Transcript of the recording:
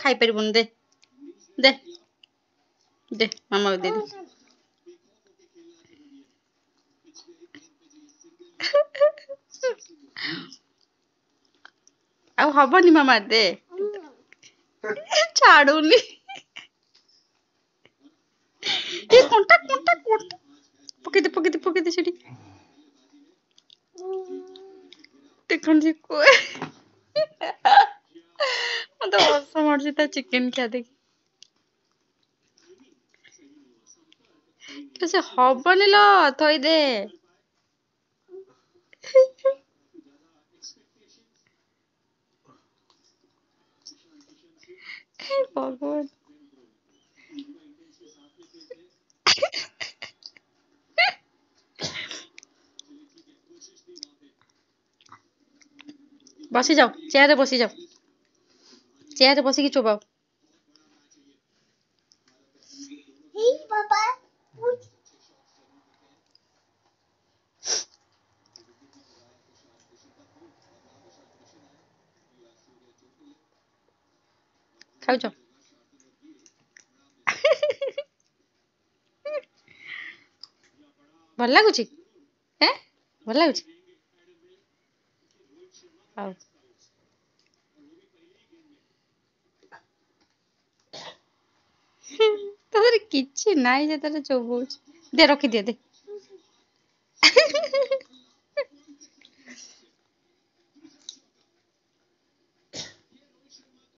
খাই পারবুন দে দে দে মামা দে দে ଆଉ ହବନି ମାମା ଦେ ଛାଡୁନି ଏ କଣ୍ଟା କଣ୍ଟା କଣ୍ଟା ପକେଇଦେ ପକେଇଦେ ପକେଇଦେ ସେଠି ଦେଖନ୍ତୁ କୁହେ চিকেন খেয়ে দেখি কে সে হবনি লো থই দে বসে যাও চেয়ারে বসে যাও চেয়ারে বসে কি চোবাও খাওছ ଭଲ ଲାଗୁଛି ଏ ଭଲ ଲାଗୁଛି ହଉ କିଛି ନାହିଁ ଯେତେବେଳେ ଚୋବଉଛି ଦେ ରଖିଦିଅ ଦେ